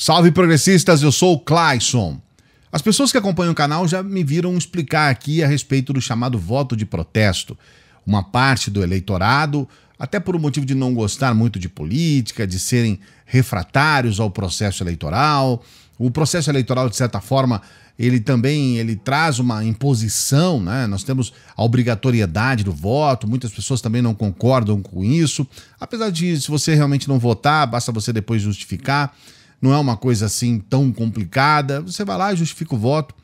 Salve progressistas, eu sou o Clayson. As pessoas que acompanham o canal já me viram explicar aqui a respeito do chamado voto de protesto. Uma parte do eleitorado, até por um motivo de não gostar muito de política, de serem refratários ao processo eleitoral. O processo eleitoral, de certa forma, ele também ele traz uma imposição, né? Nós temos a obrigatoriedade do voto, muitas pessoas também não concordam com isso. Apesar de, se você realmente não votar, basta você depois justificar não é uma coisa assim tão complicada. Você vai lá justifica o voto.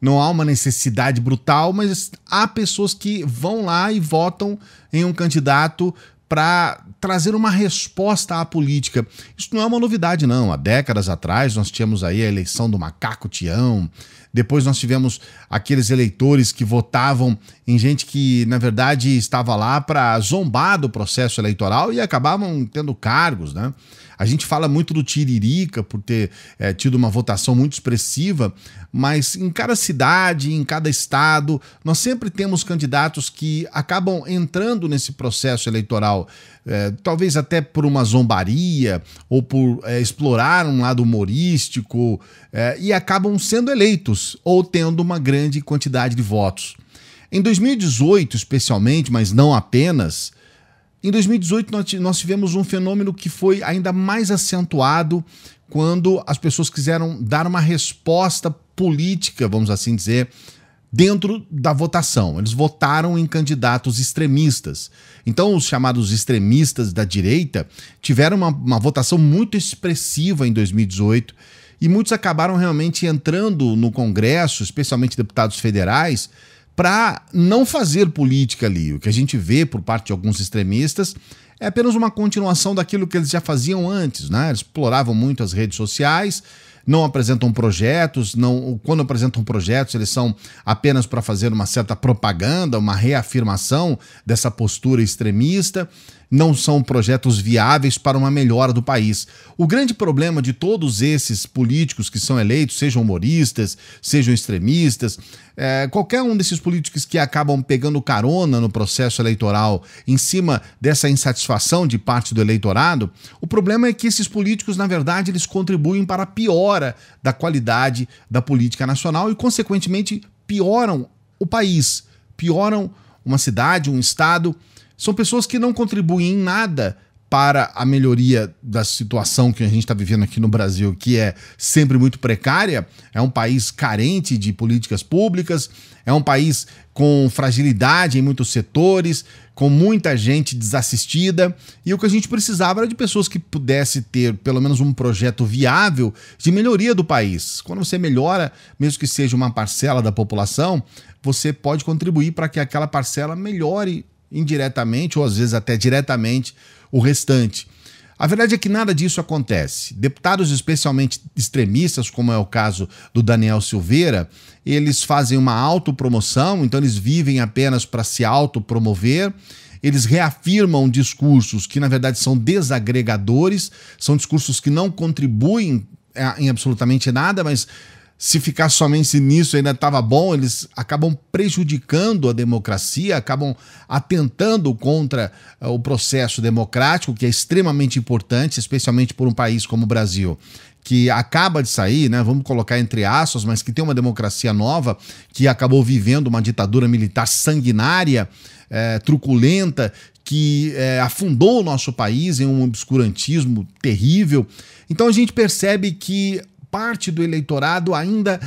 Não há uma necessidade brutal, mas há pessoas que vão lá e votam em um candidato para trazer uma resposta à política. Isso não é uma novidade, não. Há décadas atrás nós tínhamos aí a eleição do macaco Tião, depois nós tivemos aqueles eleitores que votavam em gente que, na verdade, estava lá para zombar do processo eleitoral e acabavam tendo cargos, né? A gente fala muito do Tiririca por ter é, tido uma votação muito expressiva, mas em cada cidade, em cada estado, nós sempre temos candidatos que acabam entrando nesse processo eleitoral, é, talvez até por uma zombaria ou por é, explorar um lado humorístico e acabam sendo eleitos ou tendo uma grande quantidade de votos. Em 2018, especialmente, mas não apenas, em 2018, nós tivemos um fenômeno que foi ainda mais acentuado quando as pessoas quiseram dar uma resposta política, vamos assim dizer, dentro da votação. Eles votaram em candidatos extremistas. Então, os chamados extremistas da direita tiveram uma, uma votação muito expressiva em 2018 e muitos acabaram realmente entrando no Congresso, especialmente deputados federais, para não fazer política ali. O que a gente vê por parte de alguns extremistas é apenas uma continuação daquilo que eles já faziam antes, né? Eles exploravam muito as redes sociais, não apresentam projetos, não, quando apresentam projetos, eles são apenas para fazer uma certa propaganda, uma reafirmação dessa postura extremista não são projetos viáveis para uma melhora do país. O grande problema de todos esses políticos que são eleitos, sejam humoristas, sejam extremistas, é, qualquer um desses políticos que acabam pegando carona no processo eleitoral em cima dessa insatisfação de parte do eleitorado, o problema é que esses políticos, na verdade, eles contribuem para a piora da qualidade da política nacional e, consequentemente, pioram o país, pioram uma cidade, um estado são pessoas que não contribuem em nada para a melhoria da situação que a gente está vivendo aqui no Brasil, que é sempre muito precária. É um país carente de políticas públicas, é um país com fragilidade em muitos setores, com muita gente desassistida. E o que a gente precisava era de pessoas que pudessem ter pelo menos um projeto viável de melhoria do país. Quando você melhora, mesmo que seja uma parcela da população, você pode contribuir para que aquela parcela melhore indiretamente ou às vezes até diretamente o restante. A verdade é que nada disso acontece. Deputados, especialmente extremistas, como é o caso do Daniel Silveira, eles fazem uma autopromoção, então eles vivem apenas para se autopromover. Eles reafirmam discursos que, na verdade, são desagregadores, são discursos que não contribuem é, em absolutamente nada, mas se ficar somente nisso ainda estava bom, eles acabam prejudicando a democracia, acabam atentando contra uh, o processo democrático, que é extremamente importante, especialmente por um país como o Brasil, que acaba de sair, né, vamos colocar entre aspas, mas que tem uma democracia nova, que acabou vivendo uma ditadura militar sanguinária, é, truculenta, que é, afundou o nosso país em um obscurantismo terrível. Então a gente percebe que parte do eleitorado ainda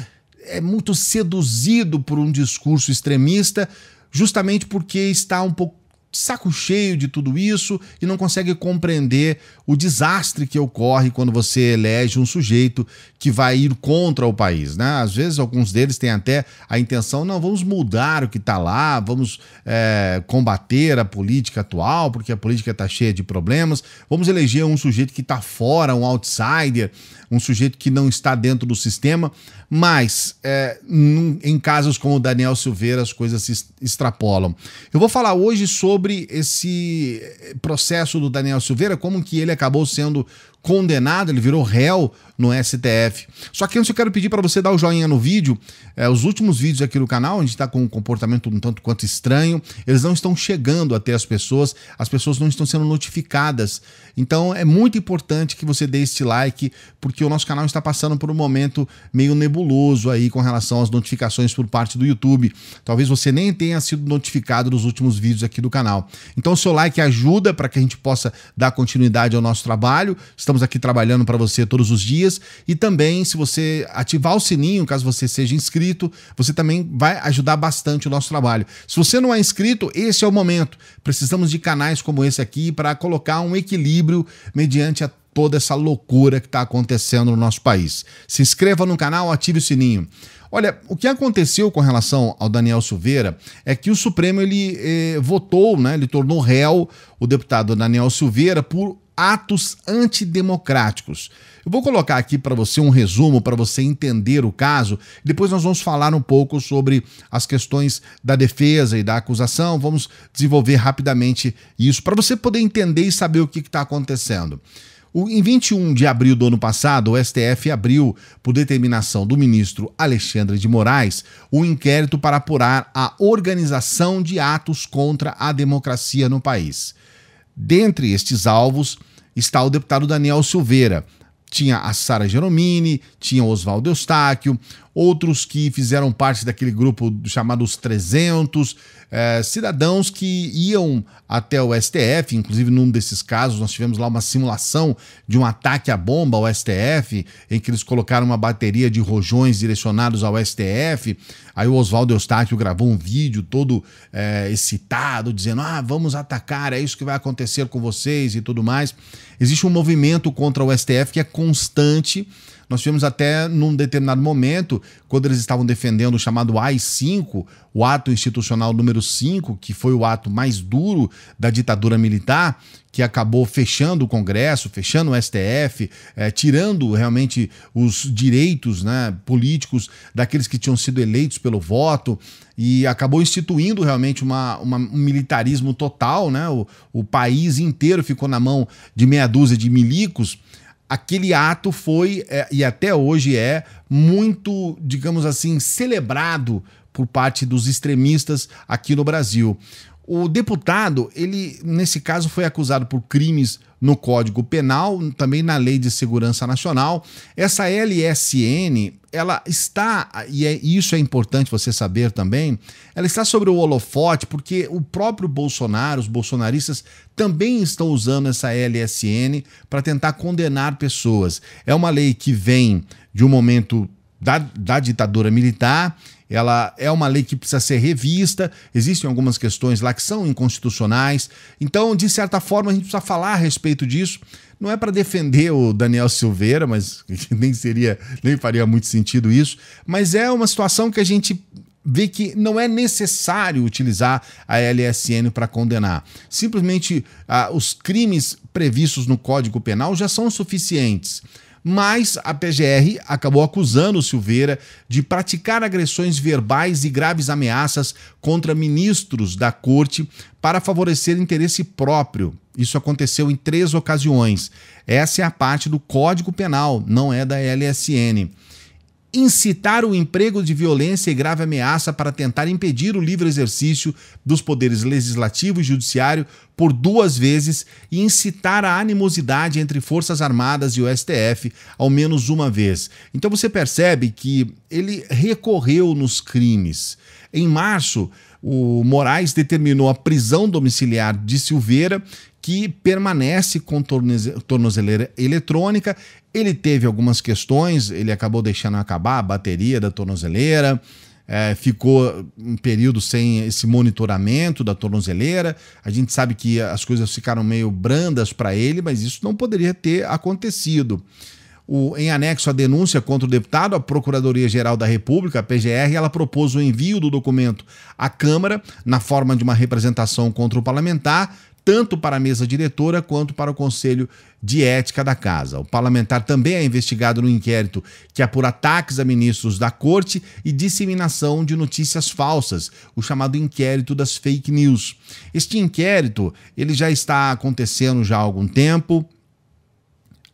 é muito seduzido por um discurso extremista, justamente porque está um pouco saco cheio de tudo isso e não consegue compreender o desastre que ocorre quando você elege um sujeito que vai ir contra o país. Né? Às vezes, alguns deles têm até a intenção: não, vamos mudar o que está lá, vamos é, combater a política atual, porque a política está cheia de problemas, vamos eleger um sujeito que está fora, um outsider, um sujeito que não está dentro do sistema. Mas, é, em casos como o Daniel Silveira, as coisas se extrapolam. Eu vou falar hoje sobre esse processo do Daniel Silveira, como que ele acabou sendo condenado, ele virou réu no STF. Só que antes eu quero pedir para você dar o joinha no vídeo. É, os últimos vídeos aqui do canal, a gente está com um comportamento um tanto quanto estranho. Eles não estão chegando até as pessoas, as pessoas não estão sendo notificadas. Então é muito importante que você dê este like, porque o nosso canal está passando por um momento meio nebuloso aí com relação às notificações por parte do YouTube. Talvez você nem tenha sido notificado nos últimos vídeos aqui do canal. Então o seu like ajuda para que a gente possa dar continuidade ao nosso trabalho. Estamos aqui trabalhando para você todos os dias dias. E também, se você ativar o sininho, caso você seja inscrito, você também vai ajudar bastante o nosso trabalho. Se você não é inscrito, esse é o momento. Precisamos de canais como esse aqui para colocar um equilíbrio mediante a toda essa loucura que está acontecendo no nosso país. Se inscreva no canal, ative o sininho. Olha, o que aconteceu com relação ao Daniel Silveira é que o Supremo ele eh, votou, né, ele tornou réu o deputado Daniel Silveira por atos antidemocráticos. Eu vou colocar aqui para você um resumo para você entender o caso. Depois nós vamos falar um pouco sobre as questões da defesa e da acusação. Vamos desenvolver rapidamente isso para você poder entender e saber o que está acontecendo. O, em 21 de abril do ano passado, o STF abriu, por determinação do ministro Alexandre de Moraes, um inquérito para apurar a organização de atos contra a democracia no país. Dentre estes alvos está o deputado Daniel Silveira. Tinha a Sara Geromini, tinha Oswaldo Eustáquio, outros que fizeram parte daquele grupo chamado Os 300, é, cidadãos que iam até o STF, inclusive num desses casos nós tivemos lá uma simulação de um ataque à bomba ao STF, em que eles colocaram uma bateria de rojões direcionados ao STF, aí o Oswaldo Eustáquio gravou um vídeo todo é, excitado, dizendo, ah, vamos atacar, é isso que vai acontecer com vocês e tudo mais. Existe um movimento contra o STF que é constante, nós tivemos até num determinado momento, quando eles estavam defendendo o chamado AI-5, o ato institucional número 5, que foi o ato mais duro da ditadura militar, que acabou fechando o Congresso, fechando o STF, é, tirando realmente os direitos né, políticos daqueles que tinham sido eleitos pelo voto e acabou instituindo realmente uma, uma um militarismo total. Né? O, o país inteiro ficou na mão de meia dúzia de milicos aquele ato foi é, e até hoje é muito, digamos assim, celebrado por parte dos extremistas aqui no Brasil. O deputado, ele nesse caso foi acusado por crimes no Código Penal, também na Lei de Segurança Nacional. Essa LSN, ela está, e é, isso é importante você saber também, ela está sobre o holofote porque o próprio Bolsonaro, os bolsonaristas também estão usando essa LSN para tentar condenar pessoas. É uma lei que vem de um momento da, da ditadura militar ela é uma lei que precisa ser revista, existem algumas questões lá que são inconstitucionais. Então, de certa forma, a gente precisa falar a respeito disso. Não é para defender o Daniel Silveira, mas nem seria, nem faria muito sentido isso, mas é uma situação que a gente vê que não é necessário utilizar a LSN para condenar. Simplesmente ah, os crimes previstos no Código Penal já são suficientes mas a PGR acabou acusando Silveira de praticar agressões verbais e graves ameaças contra ministros da corte para favorecer interesse próprio. Isso aconteceu em três ocasiões. Essa é a parte do Código Penal, não é da LSN incitar o emprego de violência e grave ameaça para tentar impedir o livre exercício dos poderes legislativo e judiciário por duas vezes e incitar a animosidade entre Forças Armadas e o STF ao menos uma vez. Então você percebe que ele recorreu nos crimes. Em março, o Moraes determinou a prisão domiciliar de Silveira que permanece com tornozeleira eletrônica. Ele teve algumas questões, ele acabou deixando acabar a bateria da tornozeleira, é, ficou um período sem esse monitoramento da tornozeleira. A gente sabe que as coisas ficaram meio brandas para ele, mas isso não poderia ter acontecido. O, em anexo à denúncia contra o deputado, a Procuradoria-Geral da República, a PGR, ela propôs o envio do documento à Câmara na forma de uma representação contra o parlamentar, tanto para a mesa diretora quanto para o Conselho de Ética da Casa. O parlamentar também é investigado no inquérito que é por ataques a ministros da Corte e disseminação de notícias falsas, o chamado inquérito das fake news. Este inquérito ele já está acontecendo já há algum tempo.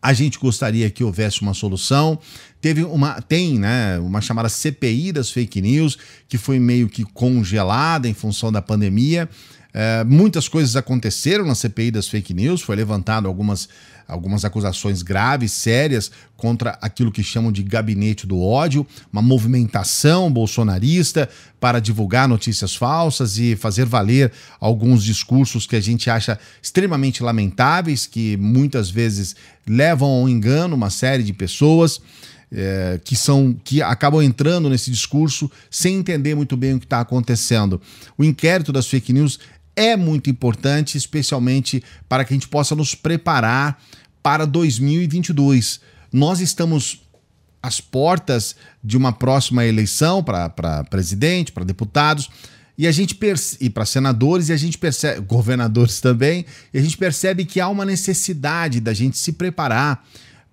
A gente gostaria que houvesse uma solução. Teve uma, tem, né, uma chamada CPI das fake news, que foi meio que congelada em função da pandemia. É, muitas coisas aconteceram na CPI das fake news, foi levantado algumas, algumas acusações graves, sérias, contra aquilo que chamam de gabinete do ódio, uma movimentação bolsonarista para divulgar notícias falsas e fazer valer alguns discursos que a gente acha extremamente lamentáveis, que muitas vezes levam ao engano uma série de pessoas. É, que são que acabam entrando nesse discurso sem entender muito bem o que está acontecendo. O inquérito das fake news é muito importante, especialmente para que a gente possa nos preparar para 2022. Nós estamos às portas de uma próxima eleição para presidente, para deputados, e a gente e para senadores, e a gente percebe, governadores também, e a gente percebe que há uma necessidade da gente se preparar,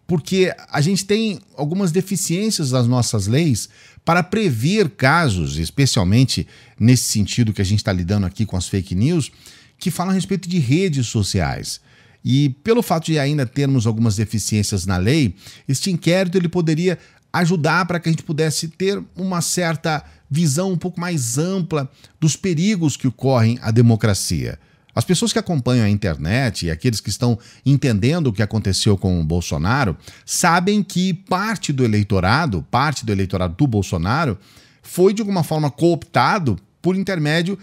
porque a gente tem algumas deficiências das nossas leis para prever casos, especialmente nesse sentido que a gente está lidando aqui com as fake news, que falam a respeito de redes sociais. E pelo fato de ainda termos algumas deficiências na lei, este inquérito ele poderia ajudar para que a gente pudesse ter uma certa visão um pouco mais ampla dos perigos que ocorrem à democracia. As pessoas que acompanham a internet e aqueles que estão entendendo o que aconteceu com o Bolsonaro sabem que parte do eleitorado, parte do eleitorado do Bolsonaro, foi de alguma forma cooptado por intermédio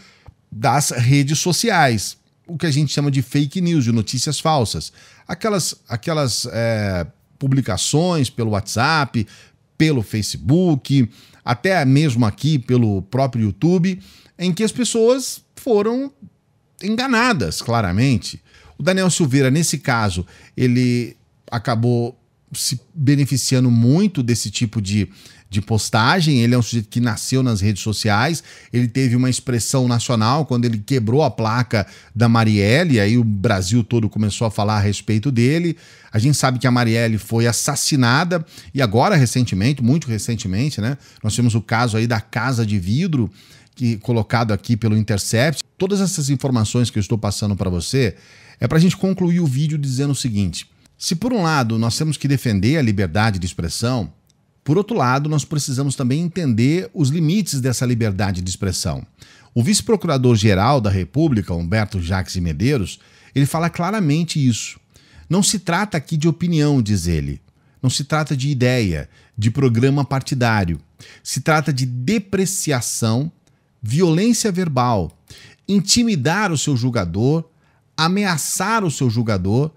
das redes sociais, o que a gente chama de fake news, de notícias falsas. Aquelas, aquelas é, publicações pelo WhatsApp, pelo Facebook, até mesmo aqui pelo próprio YouTube, em que as pessoas foram enganadas, claramente. O Daniel Silveira, nesse caso, ele acabou se beneficiando muito desse tipo de, de postagem. Ele é um sujeito que nasceu nas redes sociais. Ele teve uma expressão nacional quando ele quebrou a placa da Marielle. Aí o Brasil todo começou a falar a respeito dele. A gente sabe que a Marielle foi assassinada e agora recentemente, muito recentemente, né? Nós temos o caso aí da casa de vidro que colocado aqui pelo Intercept. Todas essas informações que eu estou passando para você é para a gente concluir o vídeo dizendo o seguinte: se por um lado nós temos que defender a liberdade de expressão, por outro lado nós precisamos também entender os limites dessa liberdade de expressão. O vice-procurador-geral da República, Humberto Jacques Medeiros, ele fala claramente isso. Não se trata aqui de opinião, diz ele. Não se trata de ideia, de programa partidário. Se trata de depreciação violência verbal, intimidar o seu julgador, ameaçar o seu julgador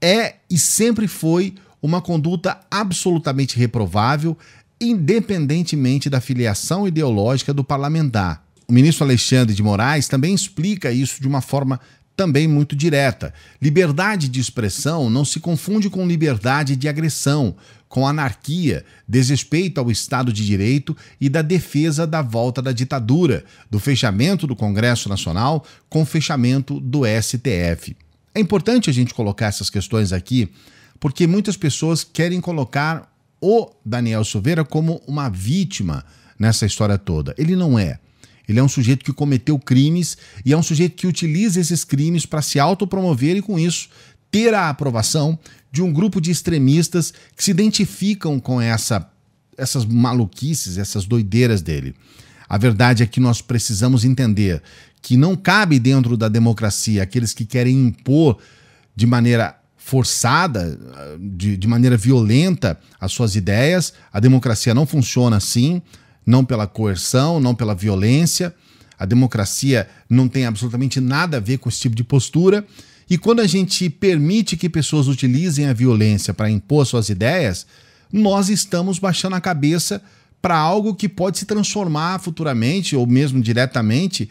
é e sempre foi uma conduta absolutamente reprovável, independentemente da filiação ideológica do parlamentar. O ministro Alexandre de Moraes também explica isso de uma forma também muito direta. Liberdade de expressão não se confunde com liberdade de agressão, com anarquia, desrespeito ao Estado de Direito e da defesa da volta da ditadura, do fechamento do Congresso Nacional com fechamento do STF. É importante a gente colocar essas questões aqui, porque muitas pessoas querem colocar o Daniel Silveira como uma vítima nessa história toda. Ele não é. Ele é um sujeito que cometeu crimes e é um sujeito que utiliza esses crimes para se autopromover e, com isso, ter a aprovação de um grupo de extremistas que se identificam com essa, essas maluquices, essas doideiras dele. A verdade é que nós precisamos entender que não cabe dentro da democracia aqueles que querem impor de maneira forçada, de, de maneira violenta, as suas ideias. A democracia não funciona assim não pela coerção, não pela violência. A democracia não tem absolutamente nada a ver com esse tipo de postura. E quando a gente permite que pessoas utilizem a violência para impor suas ideias, nós estamos baixando a cabeça para algo que pode se transformar futuramente ou mesmo diretamente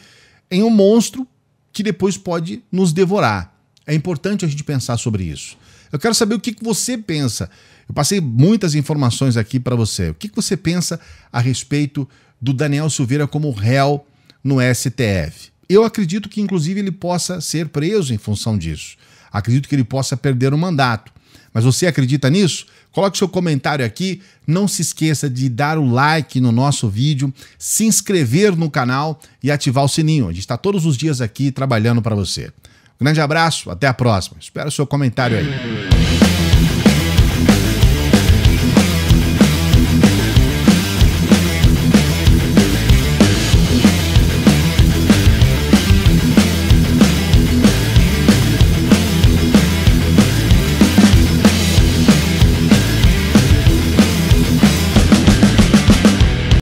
em um monstro que depois pode nos devorar. É importante a gente pensar sobre isso. Eu quero saber o que você pensa. Eu passei muitas informações aqui para você. O que você pensa a respeito do Daniel Silveira como réu no STF? Eu acredito que, inclusive, ele possa ser preso em função disso. Acredito que ele possa perder o mandato. Mas você acredita nisso? Coloque seu comentário aqui. Não se esqueça de dar o like no nosso vídeo, se inscrever no canal e ativar o sininho. A gente está todos os dias aqui trabalhando para você. Grande abraço, até a próxima. Espero o seu comentário aí.